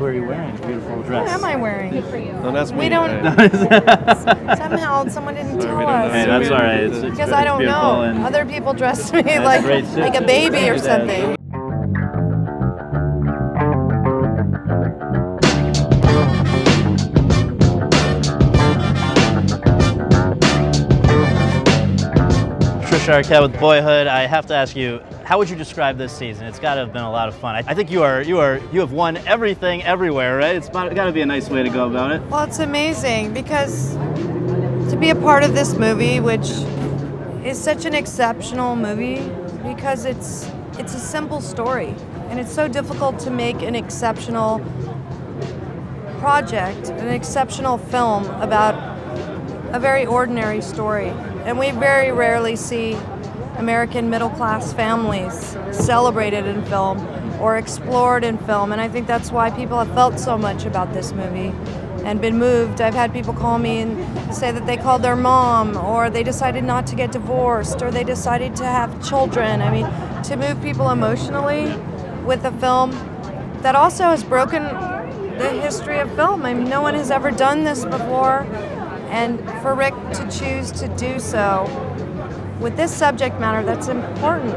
What are you wearing? Beautiful dress. What am I wearing? No, that's me. We don't- Hey. Somehow someone didn't Sorry, we tell don't know. us. Hey, that's all right. It's, it's, because I don't know. Other people dressed me like like a baby or something. Trisha Arquette with Boyhood. I have to ask you, how would you describe this season? It's got to have been a lot of fun. I, think you are you are you have won everything everywhere, right? It's got to be a nice way to go about it. Well, it's amazing because to be a part of this movie, which is such an exceptional movie, because it's it's a simple story, and it's so difficult to make an exceptional project, an exceptional film about a very ordinary story. And we very rarely see American middle class families celebrated in film or explored in film. And I think that's why people have felt so much about this movie and been moved. I've had people call me and say that they called their mom or they decided not to get divorced or they decided to have children. I mean, to move people emotionally with a film that also has broken the history of film. I mean, no one has ever done this before. And for Rick to choose to do so with this subject matter, that's important.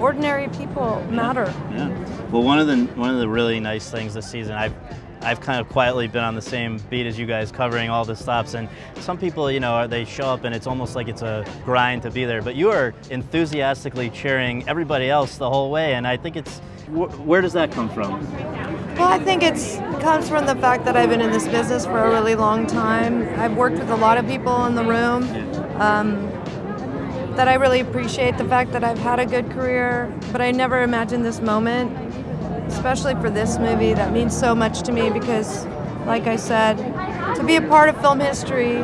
Ordinary people matter. Yeah. Well, one of the one of the really nice things this season, I've I've kind of quietly been on the same beat as you guys, covering all the stops. And some people, you know, they show up and it's almost like it's a grind to be there. But you are enthusiastically cheering everybody else the whole way, and I think it's wh- where does that come from? Well, I think it's comes from the fact that I've been in this business for a really long time. I've worked with a lot of people in the room. Um, that I really appreciate the fact that I've had a good career, but I never imagined this moment, especially for this movie that means so much to me because, like I said, to be a part of film history,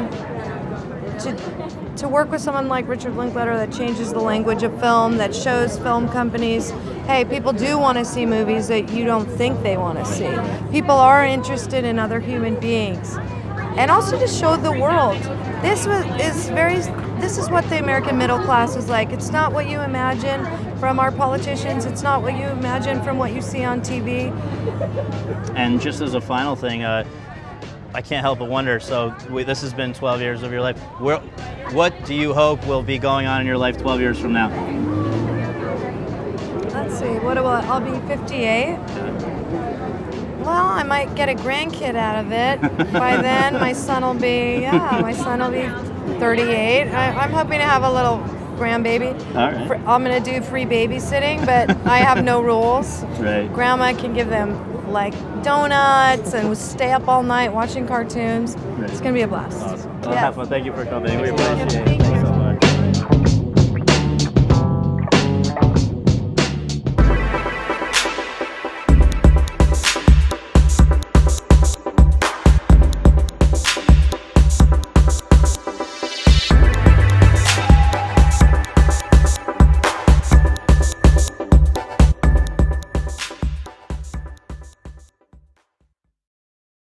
to to work with someone like Richard Linklater that changes the language of film, that shows film companies, hey, people do want to see movies that you don't think they want to see. People are interested in other human beings. And also to show the world. This is very this is what the American middle class is like. It's not what you imagine from our politicians. It's not what you imagine from what you see on TV. And just as a final thing, uh, I can't help but wonder. So we, this has been 12 years of your life. Where, what do you hope will be going on in your life 12 years from now? Let's see. What will I, I'll be 58. Well, I might get a grandkid out of it. By then, my son will be yeah, my son will be 38. I, I'm hoping to have a little grandbaby. All right. I'm gonna do free babysitting, but I have no rules. Right. Grandma can give them like donuts and stay up all night watching cartoons. It's gonna be a blast. Awesome. Well, Yeah. have fun. Thank you for coming. We appreciate you. it.